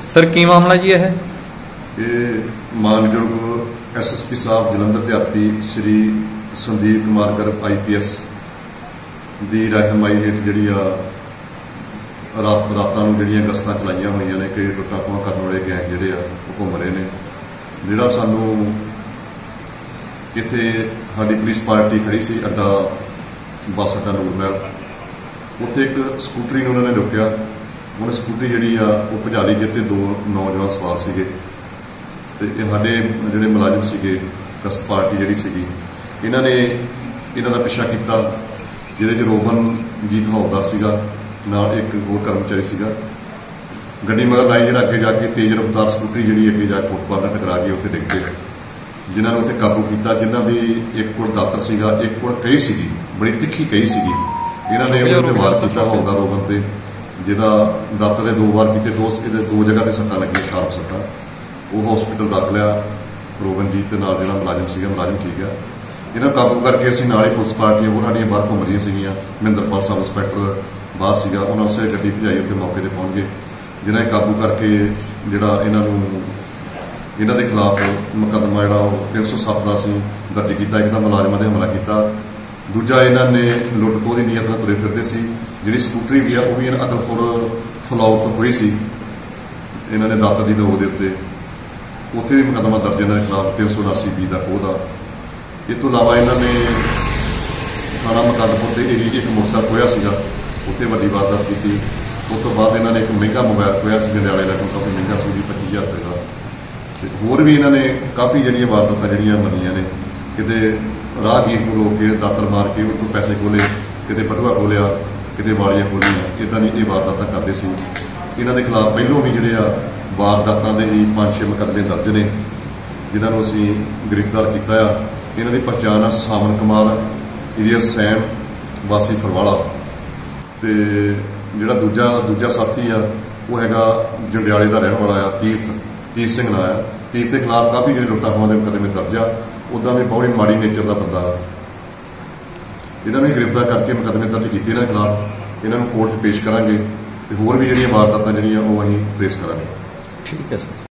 Sir, ਕੀ ਮਾਮਲਾ ਜੀ ਇਹ? ਇਹ ਮਾਨਯੋਗ ਐਸਐਸਪੀ ਸਾਹਿਬ ਜਲੰਧਰ ਦੇ ਆਤੀ ਸ਼੍ਰੀ ਸੰਦੀਪ ਕੁਮਾਰ ਗਰਗ ਆਈਪੀਐਸ ਦੀ ਰਹਿਨਮਾਈ ਹੇਠ ਜਿਹੜੀ ਆ, ਰਾਤ ਰਾਤਾਂ ਨੂੰ ਜਿਹੜੀਆਂ ਗਸਤਾਂ ਚਲਾਈਆਂ ਹੋਈਆਂ ਨੇ, ਕਈ ਲੁੱਟਾਂ ਖੋਹਾਂ ਕਰਨ ਵਾਲੇ ਗੈਂਗ ਜਿਹੜੇ ਆ, ਉਹ ਘੁੰਮ ਰਹੇ ਨੇ। ਜਿਹੜਾ ਸਾਨੂੰ ਇੱਥੇ ਸਾਡੀ ਪੁਲਿਸ ਪਾਰਟੀ ਖੜੀ ਸੀ, ਅੱਡਾ ਬੱਸ ਅੱਡਾ ਨੂਰਮਹਿਲ ਉੱਥੇ ਇੱਕ ਸਕੂਟਰੀ ਨੂੰ ਉਹਨਾਂ ਨੇ ਰੋਕਿਆ। ਉਹਨੇ ਸਕੂਟਰੀ ਜਿਹੜੀ ਆ ਉਹ ਭਜਾ ਲਈ ਜਿੱਤੇ ਦੋ ਨੌਜਵਾਨ ਸਵਾਰ ਸੀਗੇ। ਤੇ ਇਹ ਸਾਡੇ ਜਿਹੜੇ ਮੁਲਾਜ਼ਮ ਸੀਗੇ ਕਸਤ ਪਾਰਟੀ ਜਿਹੜੀ ਸੀਗੀ ਇਹਨਾਂ ਨੇ ਇਹਨਾਂ ਦਾ ਪਿੱਛਾ ਕੀਤਾ ਜਿਹਦੇ ਚ ਰੋਬਨ ਜੀਤ ਹੌਲਦਾਰ ਸੀਗਾ ਨਾਲ ਇੱਕ ਹੋਰ ਕਰਮਚਾਰੀ ਸੀਗਾ। ਗੱਡੀ ਮਗਰ ਲਾਈ ਜਿਹੜਾ ਅੱਗੇ ਜਾ ਕੇ ਤੇਜ਼ ਰਫ਼ਤਾਰ ਸਕੂਟਰੀ ਜਿਹੜੀ ਅੱਗੇ ਜਾ ਕੇ ਫੁੱਟਪਾਥ ਨਾਲ ਟਕਰਾ ਗਈ ਉੱਥੇ ਡਿੱਗ ਪਏ ਜਿਨ੍ਹਾਂ ਨੂੰ ਉੱਥੇ ਕਾਬੂ ਕੀਤਾ ਜਿਨ੍ਹਾਂ ਦੀ ਇੱਕ ਕੋਲ ਦਾਤਰ ਸੀਗਾ ਇੱਕ ਕੋਲ ਕਈ ਸੀਗੀ ਬੜੀ ਤਿੱਖੀ ਕਈ ਸੀਗੀ। ਇਹਨਾਂ ਨੇ ਉਹਦੇ ਤੇ ਵਾਰ ਕੀਤਾ ਹੌਲਦਾਰ ਰੋਬਨ ਤੇ। ਜਿਹਦਾ ਦਾਤ ਦੇ ਦੋ ਵਾਰ ਕੀਤੇ ਦੋ ਇਹਦੇ ਦੋ ਜਗ੍ਹਾ ਤੇ ਸੱਟਾਂ ਲੱਗੀਆਂ, ਸ਼ਾਰਪ ਸੱਟਾਂ। ਉਹ ਹਸਪੀਟਲ ਦਾਖਲ ਆ ਰੋਗਨਜੀਤ ਦੇ ਨਾਲ ਜਿਹੜਾ ਮੁਲਾਜ਼ਮ ਸੀਗਾ, ਮੁਲਾਜ਼ਮ ਠੀਕ ਆ। ਇਹਨਾਂ ਕਾਬੂ ਕਰਕੇ ਅਸੀਂ ਨਾਲ ਹੀ ਪੁਲਿਸ ਪਾਰਟੀਆਂ ਹੋਰ ਸਾਡੀਆਂ ਬਾਹਰ ਘੁੰਮ ਰਹੀਆਂ ਸੀਗੀਆਂ। ਮਹਿੰਦਰਪਾਲ ਸਬ ਇੰਸਪੈਕਟਰ ਬਾਹਰ ਸੀਗਾ। ਉਹਨਾਂ ਉਸੇ ਗੱਡੀ ਭਜਾਈ ਉੱਥੇ ਮੌਕੇ ਤੇ ਪਹੁੰਚ ਗਏ। ਜਿਹਨਾਂ ਨੇ ਕਾਬੂ ਕਰਕੇ ਜਿਹੜਾ ਇਹਨਾਂ ਨੂੰ ਇਹਨਾਂ ਦੇ ਖਿਲਾਫ ਮੁਕੱਦਮਾ ਜਿਹੜਾ ਉਹ 307 ਦਾ ਸੀ ਦਰਜ ਕੀਤਾ। ਇੱਕ ਤਾਂ ਮੁਲਾਜ਼ਮਾਂ ਤੇ ਹਮਲਾ ਕੀਤਾ। ਦੂਜਾ ਇਹਨਾਂ ਨੇ ਲੁੱਟ ਖੋਹ ਦੀ ਨੀਅਤ ਨਾਲ ਤੁਰੇ ਫਿਰਦੇ ਸੀ। ਜਿਹੜੀ ਸਕੂਟਰੀ ਵੀ ਆ, ਉਹ ਵੀ ਇਹਨਾਂ ਅਕਲਪੁਰ ਫਲੌਰ ਤੋਂ ਹੋਈ ਸੀ। ਇਹਨਾਂ ਨੇ ਦਾਤਰ ਦੀ ਨੋਕ ਦੇ ਉੱਤੇ। ਉੱਥੇ ਵੀ ਮੁਕੱਦਮਾ ਦਰਜ ਇਹਨਾਂ ਦੇ ਖਿਲਾਫ 379 ਬੀ ਦਾ ਖੋਹ ਦਾ। ਇਹ ਤੋਂ ਇਲਾਵਾ ਇਹਨਾਂ ਨੇ ਥਾਣਾ ਮਕਦਪੁਰ ਦੇ ਏਰੀਏ 'ਚ ਇੱਕ ਮੋਟਰਸਾਈਕਲ ਖੋਇਆ ਸੀਗਾ। ਉੱਥੇ ਵੱਡੀ ਵਾਰਦਾਤ ਕੀਤੀ। ਉਸ ਤੋਂ ਬਾਅਦ ਇਹਨਾਂ ਨੇ ਇੱਕ ਮਹਿੰਗਾ ਮੋਬਾਈਲ ਖੋਇਆ ਸੀ ਜੰਡਿਆਲੇ ਦਾ ਕੋਈ ਕਾਫੀ ਮਹਿੰਗਾ ਸੀ 25000 ਰੁਪਏ ਦਾ। ਤੇ ਹੋਰ ਵੀ ਇਹਨਾਂ ਨੇ ਕਾਫੀ ਜਿਹੜੀਆਂ ਵਾਰਦਾਤਾਂ ਜਿਹੜੀਆਂ ਮੰਨੀਆਂ ਨੇ, ਕਿਤੇ ਰਾਹਗੀਰ ਨੂੰ ਰੋਕ ਕੇ ਦਾਤਰ ਮਾਰ ਕੇ ਉੱਥੋਂ ਪੈਸੇ ਖੋਲੇ ਕਿਤੇ ਬਟੂਆ ਖੋਲਿਆ ਕਿਤੇ ਵਾਲੀਆਂ ਖੋਲੀਆਂ ਇਦਾਂ ਦੀ ਇਹ ਵਾਰਦਾਤਾਂ ਕਰਦੇ ਸੀ। ਇਹਨਾਂ ਦੇ ਖਿਲਾਫ ਪਹਿਲੋਂ ਵੀ ਜਿਹੜੇ ਆ ਵਾਰਦਾਤਾਂ ਦੇ ਹੀ ਪੰਜ ਛੇ ਮੁਕੱਦਮੇ ਦਰਜ ਨੇ, ਜਿਨ੍ਹਾਂ ਨੂੰ ਅਸੀਂ ਗ੍ਰਿਫਤਾਰ ਕੀਤਾ ਆ। ਇਹਨਾਂ ਦੀ ਪਛਾਣ ਆ ਸਾਵਨ ਕੁਮਾਰ ਏਰੀਆ ਸੈਮ ਵਾਸੀ ਫਰਵਾਲਾ। ਤੇ ਜਿਹੜਾ ਦੂਜਾ ਦੂਜਾ ਸਾਥੀ ਆ, ਉਹ ਹੈਗਾ ਜੰਡਿਆਲੇ ਦਾ ਰਹਿਣ ਵਾਲਾ ਆ, ਤੀਰਥ ਤੀਰਥ ਸਿੰਘ ਨਾਂ ਆ। ਤੀਰਥ ਦੇ ਖਿਲਾਫ ਕਾਫੀ ਜਿਹੜੇ ਲੁੱਟਾਂ ਖੋਹਾਂ ਦੇ ਮੁਕੱਦਮੇ ਦਰਜ ਆ। ਉਦਾਂ ਵੀ ਬੜੀ ਮਾੜੀ ਨੇਚਰ ਦਾ ਬੰਦਾ ਆ। ਇਹਨਾਂ ਨੂੰ ਗ੍ਰਿਫਤਾਰ ਕਰਕੇ ਮੁਕੱਦਮੇ ਦਰਜ ਕੀਤੇ ਇਹਨਾਂ ਖਿਲਾਫ ਇਹਨਾਂ ਨੂੰ ਕੋਰਟ 'ਚ ਪੇਸ਼ ਕਰਾਂਗੇ ਤੇ ਹੋਰ ਵੀ ਜਿਹੜੀਆਂ ਵਾਰਦਾਤਾਂ ਜਿਹੜੀਆਂ ਉਹ ਅਸੀਂ ਟ੍ਰੇਸ ਕਰਾਂਗੇ ਠੀਕ ਹੈ ਸਰ